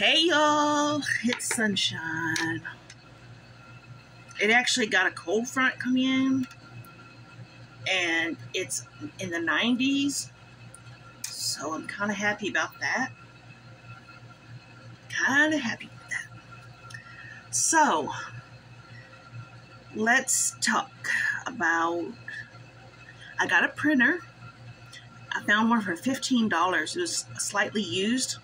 Hey y'all, it's sunshine. It actually got a cold front coming in, and it's in the 90s, so I'm kind of happy about that. Kind of happy with that. So, let's talk about. I got a printer. I found one for $15. It was slightly used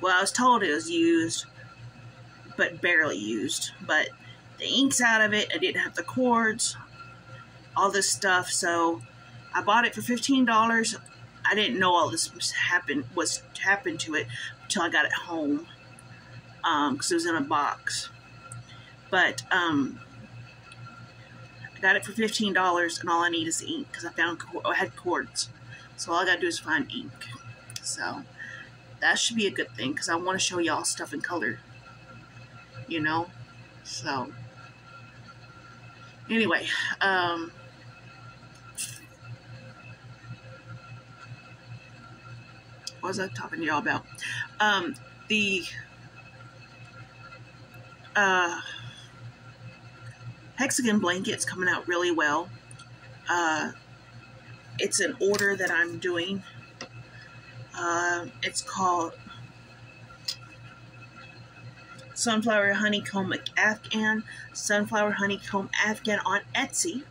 well, I was told it was used, but barely used. But the ink's out of it. I didn't have the cords, all this stuff. So I bought it for fifteen dollars. I didn't know all this was happen was happened to it until I got it home, because um, it was in a box. But um, I got it for fifteen dollars, and all I need is ink because I found I had cords. So all I gotta do is find ink. So that should be a good thing because I want to show y'all stuff in color. You know? So, anyway, um, what was I talking to y'all about? Um, the, uh, hexagon blanket's coming out really well. Uh, it's an order that I'm doing uh, it's called Sunflower Honeycomb Afghan, Sunflower Honeycomb Afghan on Etsy.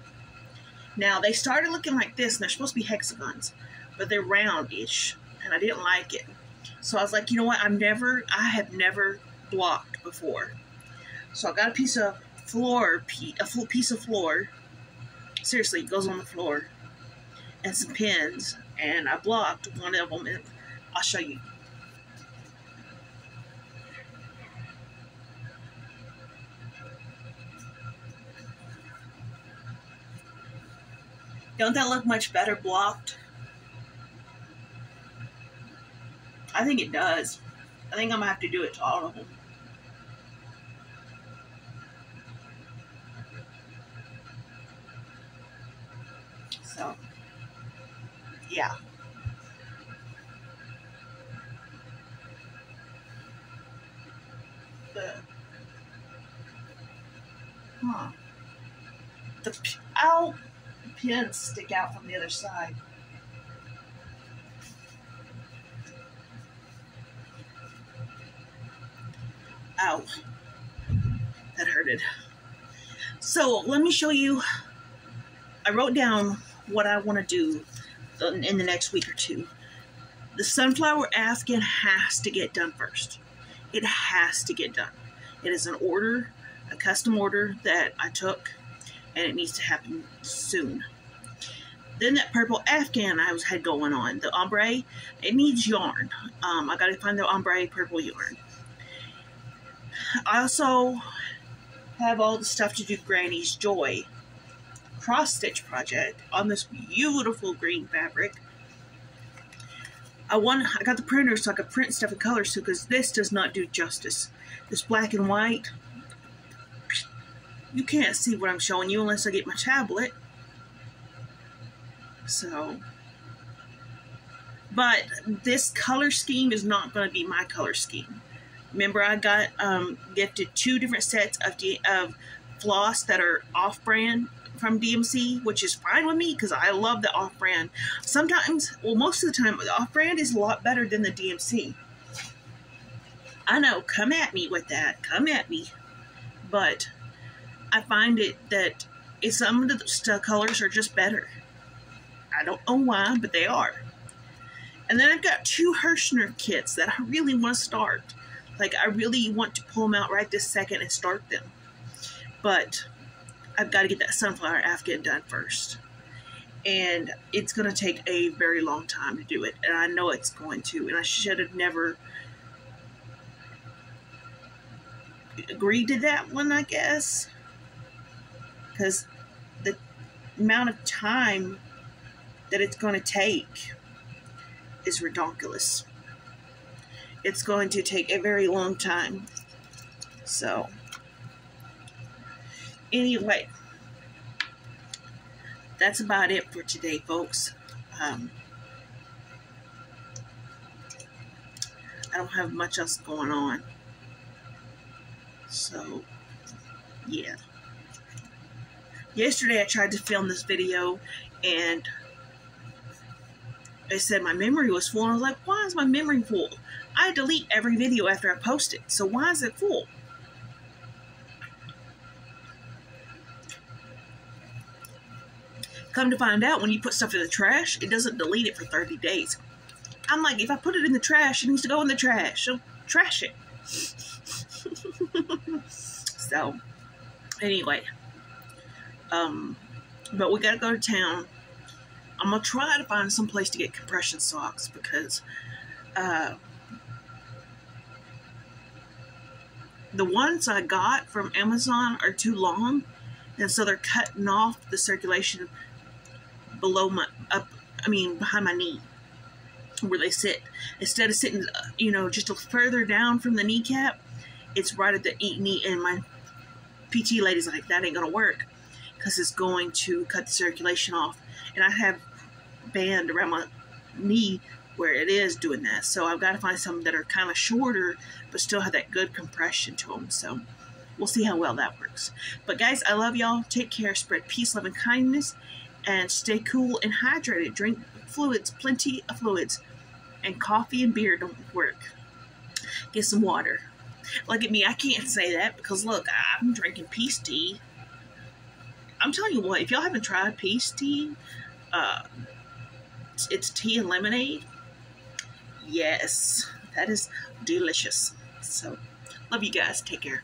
Now, they started looking like this, and they're supposed to be hexagons, but they're roundish, and I didn't like it. So I was like, you know what? I'm never, I have never blocked before. So I got a piece of floor, a piece of floor. Seriously, it goes on the floor, and some pins, and I blocked one of them I'll show you. Don't that look much better blocked? I think it does. I think I'm gonna have to do it to all of them. So, yeah. the huh the ow the pins stick out from the other side. Ow, that hurted. So let me show you. I wrote down what I want to do in the next week or two. The sunflower Afghan has to get done first. It has to get done. It is an order, a custom order that I took, and it needs to happen soon. Then that purple Afghan I was had going on, the ombre, it needs yarn. Um, I got to find the ombre purple yarn. I also have all the stuff to do Granny's Joy cross stitch project on this beautiful green fabric. I want I got the printer so I could print stuff in colors too because this does not do justice. This black and white, you can't see what I'm showing you unless I get my tablet. So, but this color scheme is not going to be my color scheme. Remember, I got um, gifted two different sets of, of floss that are off-brand from DMC, which is fine with me because I love the off brand. Sometimes, well, most of the time, the off brand is a lot better than the DMC. I know, come at me with that, come at me. But I find it that some of the colors are just better. I don't know why, but they are. And then I've got two Herrschner kits that I really want to start. Like, I really want to pull them out right this second and start them. But I've got to get that sunflower Afghan done first. And it's going to take a very long time to do it. And I know it's going to. And I should have never agreed to that one, I guess. Because the amount of time that it's going to take is ridiculous. It's going to take a very long time. So anyway, that's about it for today, folks. Um, I don't have much else going on. So, yeah. Yesterday I tried to film this video and it said my memory was full. And I was like, why is my memory full? I delete every video after I post it. So why is it full? Come to find out, when you put stuff in the trash, it doesn't delete it for 30 days. I'm like, if I put it in the trash, it needs to go in the trash. So trash it. so, anyway. Um, but we gotta go to town. I'm gonna try to find some place to get compression socks because uh, the ones I got from Amazon are too long, and so they're cutting off the circulation below my up. I mean, behind my knee, where they sit. Instead of sitting, uh, you know, just a further down from the kneecap, it's right at the knee. And my PT lady's like, that ain't gonna work because it's going to cut the circulation off. And I have band around my knee where it is doing that. So I've got to find some that are kind of shorter but still have that good compression to them. So we'll see how well that works. But guys, I love y'all. Take care. Spread peace, love, and kindness. And stay cool and hydrated. Drink fluids, plenty of fluids. And coffee and beer don't work. Get some water. Look at me. I can't say that because look, I'm drinking peace tea. I'm telling you what, if y'all haven't tried peace tea, uh, it's tea and lemonade. Yes, that is delicious. So, love you guys. Take care.